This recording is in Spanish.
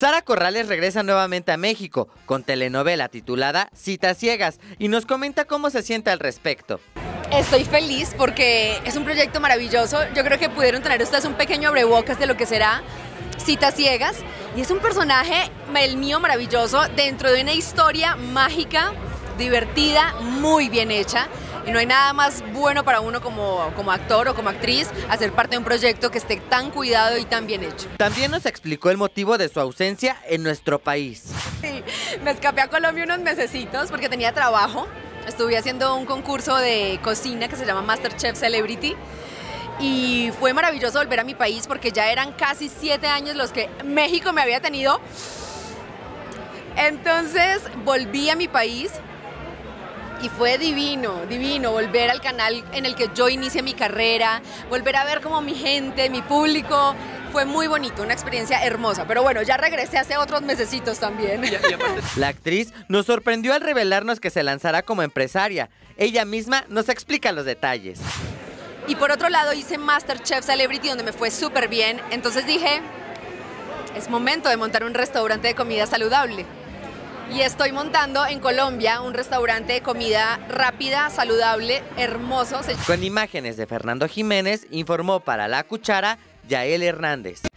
Sara Corrales regresa nuevamente a México con telenovela titulada Citas Ciegas y nos comenta cómo se siente al respecto. Estoy feliz porque es un proyecto maravilloso. Yo creo que pudieron tener ustedes un pequeño abrebocas de lo que será Citas Ciegas. Y es un personaje, el mío, maravilloso, dentro de una historia mágica, divertida, muy bien hecha. Y no hay nada más bueno para uno como, como actor o como actriz hacer parte de un proyecto que esté tan cuidado y tan bien hecho. También nos explicó el motivo de su ausencia en nuestro país. Sí, me escapé a Colombia unos mesecitos porque tenía trabajo. Estuve haciendo un concurso de cocina que se llama MasterChef Celebrity y fue maravilloso volver a mi país porque ya eran casi siete años los que México me había tenido. Entonces volví a mi país y fue divino, divino volver al canal en el que yo inicié mi carrera, volver a ver como mi gente, mi público. Fue muy bonito, una experiencia hermosa. Pero bueno, ya regresé hace otros mesecitos también. La actriz nos sorprendió al revelarnos que se lanzará como empresaria. Ella misma nos explica los detalles. Y por otro lado hice Masterchef Celebrity donde me fue súper bien. Entonces dije, es momento de montar un restaurante de comida saludable y estoy montando en Colombia un restaurante de comida rápida, saludable, hermoso. Con imágenes de Fernando Jiménez, informó para La Cuchara Yael Hernández.